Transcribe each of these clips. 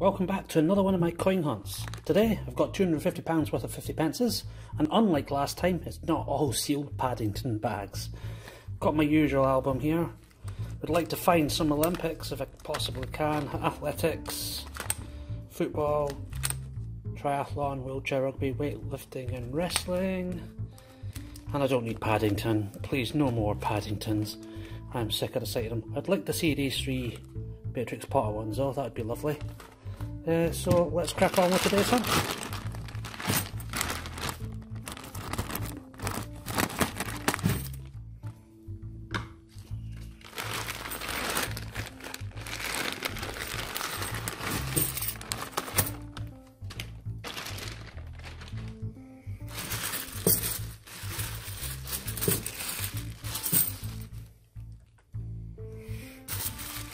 Welcome back to another one of my coin hunts. Today I've got £250 worth of 50 pences and unlike last time it's not all sealed Paddington bags. Got my usual album here. Would like to find some Olympics if I possibly can, athletics, football, triathlon, wheelchair rugby, weightlifting and wrestling. And I don't need Paddington, please no more Paddingtons. I'm sick of the sight of them. I'd like to see these three Beatrix Potter ones though, that'd be lovely. Uh, so let's crack on with today's hunt.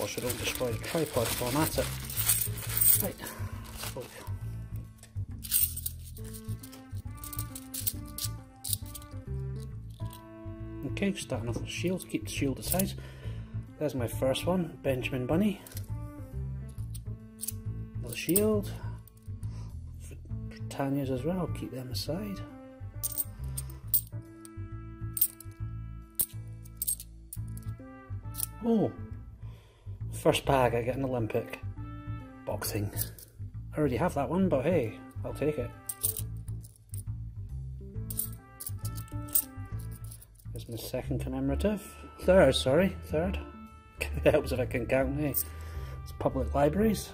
Watch I don't destroy the tripod while I'm Right. Okay, starting off with shields, keep the shield aside. There's my first one, Benjamin Bunny. Another shield. Britannia's as well, keep them aside. Oh, first bag I get an Olympic boxing. I already have that one, but hey, I'll take it. There's my second commemorative. Third, sorry, third. It Helps if I can count, hey. It's public libraries.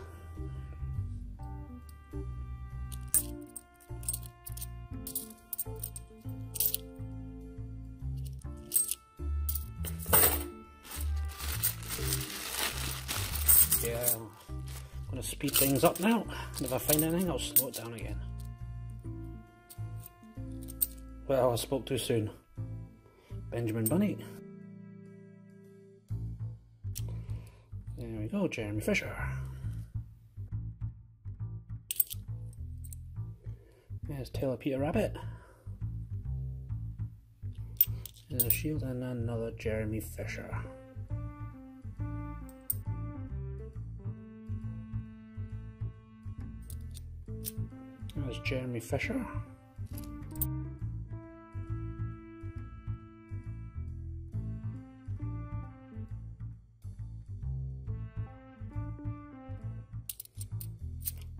Speed things up now, and if I find anything, I'll slow it down again. Well, I spoke too soon. Benjamin Bunny. There we go, Jeremy Fisher. There's Tale of Peter Rabbit. There's a shield and another Jeremy Fisher. There's Jeremy Fisher.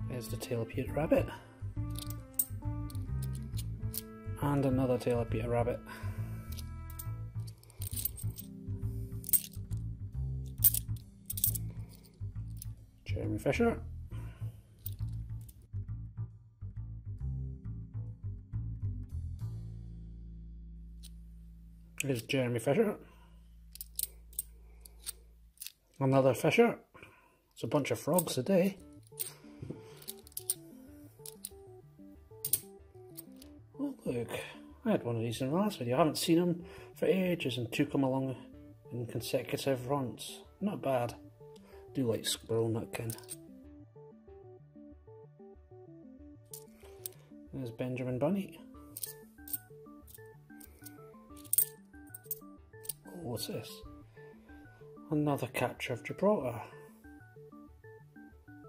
There's the Tale of Peter Rabbit. And another Tale of Peter Rabbit. Jeremy Fisher. There's Jeremy Fisher. Another Fisher. It's a bunch of frogs today. Oh look, I had one of these in the last video. I haven't seen them for ages and two come along in consecutive runs. Not bad. do like squirrel nutkin. There's Benjamin Bunny. What's this? Another capture of Gibraltar.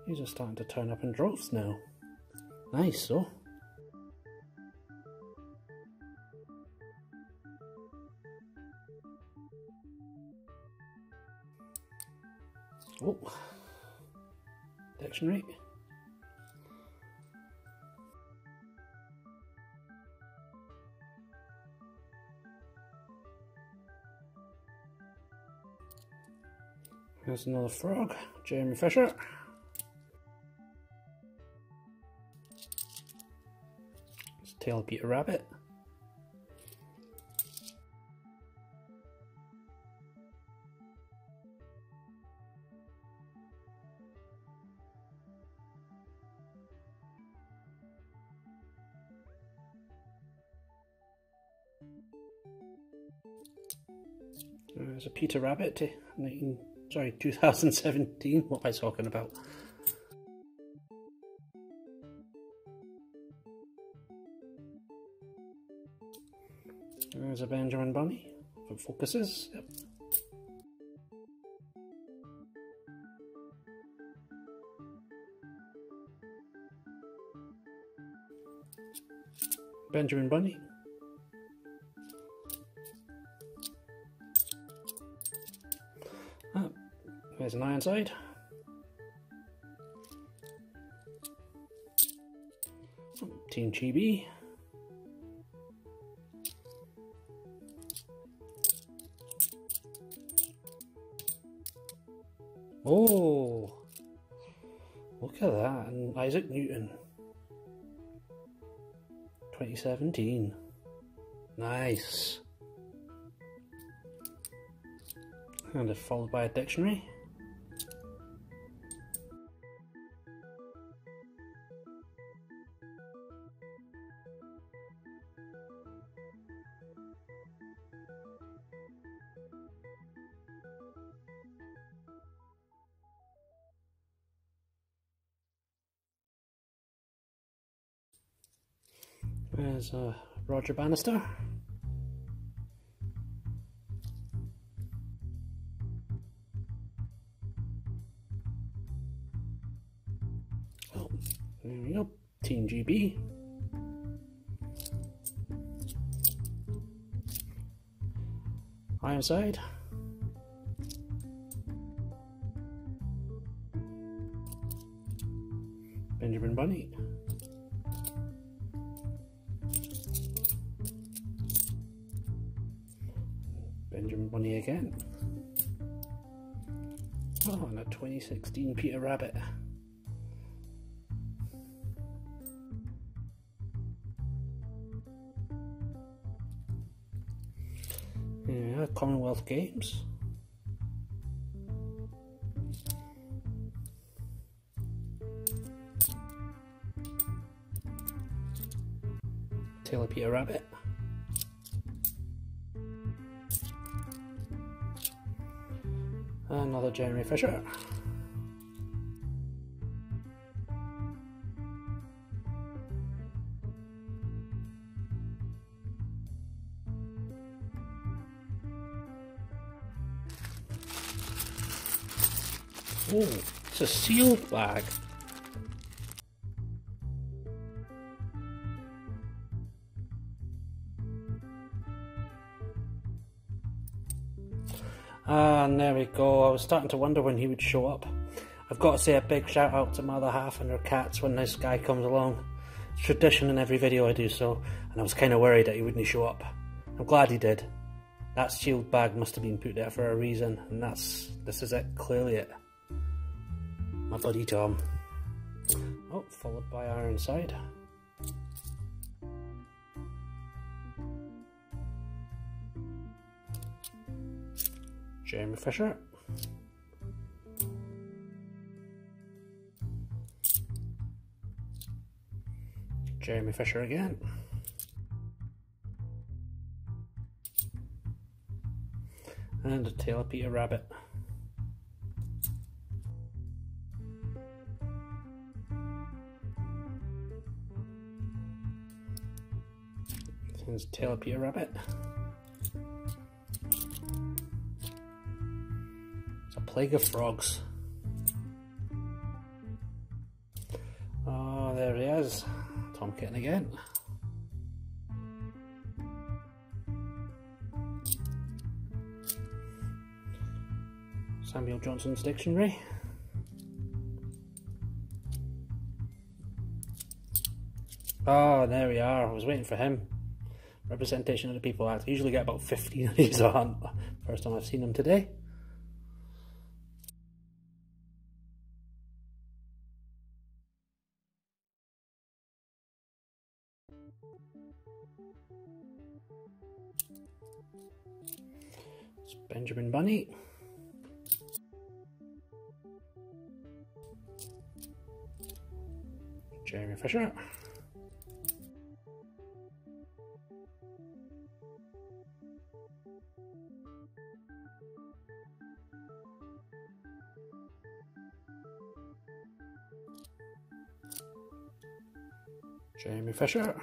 These are starting to turn up in droves now. Nice, though. Oh, dictionary. There's another frog, Jeremy Fisher. It's Tale Peter Rabbit. There's a Peter Rabbit, eh, 19 Sorry, 2017. What am I talking about? There's a Benjamin Bunny for Focuses. Yep. Benjamin Bunny. There's an Ironside. Team GB. Oh, look at that. And Isaac Newton. 2017. Nice. And it's followed by a dictionary. There's uh, Roger Bannister. Oh, there we go. Team GB. Ironside. Benjamin Bunny. Again. Oh, and a 2016 Peter Rabbit. Yeah, Commonwealth Games. Tale of Peter Rabbit. Another Jeremy Fisher. Oh, it's a sealed bag. And there we go. I was starting to wonder when he would show up. I've got to say a big shout out to my other half and her cats when this guy comes along. It's tradition in every video I do so, and I was kind of worried that he wouldn't show up. I'm glad he did. That sealed bag must have been put there for a reason, and that's this is it, clearly it. My buddy Tom. Oh, followed by Ironside. Jeremy Fisher. Jeremy Fisher again. And a Tale of Peter Rabbit. There's Tale of Peter Rabbit. Plague of Frogs. Oh, there he is. Tom Kitten again. Samuel Johnson's Dictionary. Oh, there we are. I was waiting for him. Representation of the People Act. I usually get about 15 of these on. First time I've seen them today. It's Benjamin Bunny. Jeremy Fisher. Jeremy Fisher.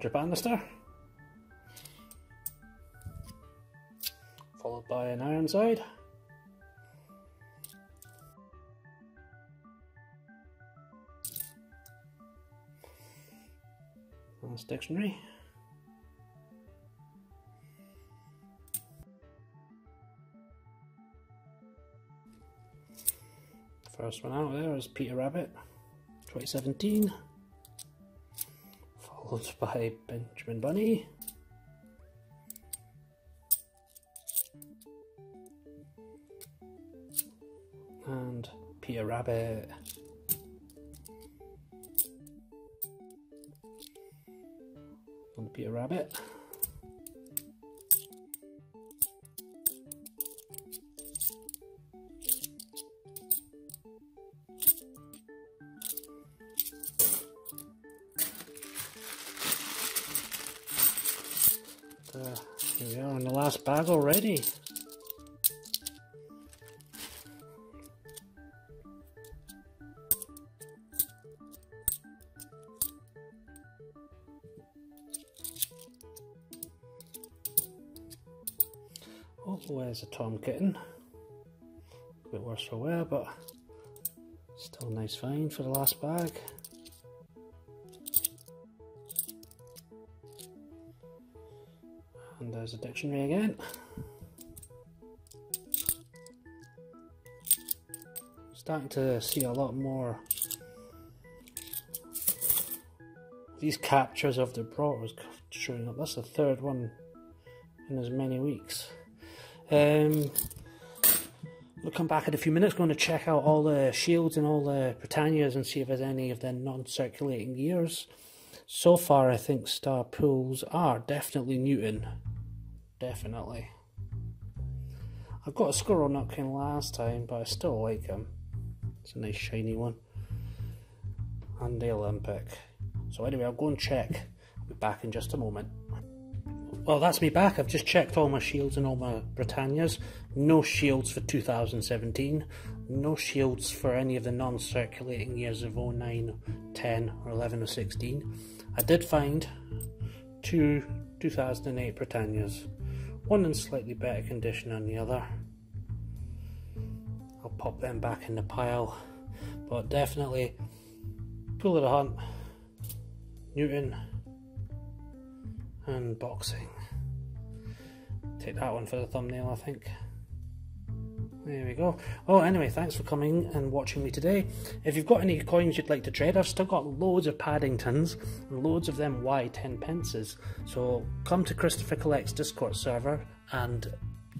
Roger Bannister. Followed by an Ironside. Last dictionary. First one out there is Peter Rabbit, 2017, by Benjamin Bunny. And Peter Rabbit. And Peter Rabbit. Uh, here we are in the last bag already. Oh, where's a Tom Kitten? A bit worse for wear, but still a nice find for the last bag. There's a dictionary again. Starting to see a lot more these captures of the was showing up. That's the third one in as many weeks. Um, we'll come back in a few minutes. Going to check out all the shields and all the Britannias and see if there's any of the non-circulating gears. So far, I think star pools are definitely Newton. Definitely. I've got a Squirrel Nutkin last time, but I still like him. It's a nice shiny one. And the Olympic. So anyway, I'll go and check. I'll be back in just a moment. Well, that's me back. I've just checked all my shields and all my Britannias. No shields for 2017. No shields for any of the non-circulating years of 09, 10, or 11 or 16. I did find two 2008 Britannias. One in slightly better condition than the other. I'll pop them back in the pile. But definitely, Pool of the Hunt, Newton, and boxing. Take that one for the thumbnail, I think. There we go. Oh, anyway, thanks for coming and watching me today. If you've got any coins you'd like to trade, I've still got loads of Paddingtons and loads of them Y10 pences. So come to Christopher Collects Discord server and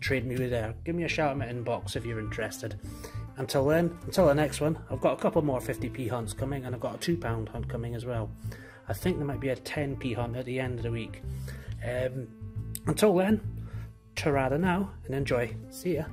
trade me with there. Give me a shout in my inbox if you're interested. Until then, until the next one, I've got a couple more 50p hunts coming and I've got a £2 hunt coming as well. I think there might be a 10p hunt at the end of the week. Um, until then, Tarada now and enjoy. See ya.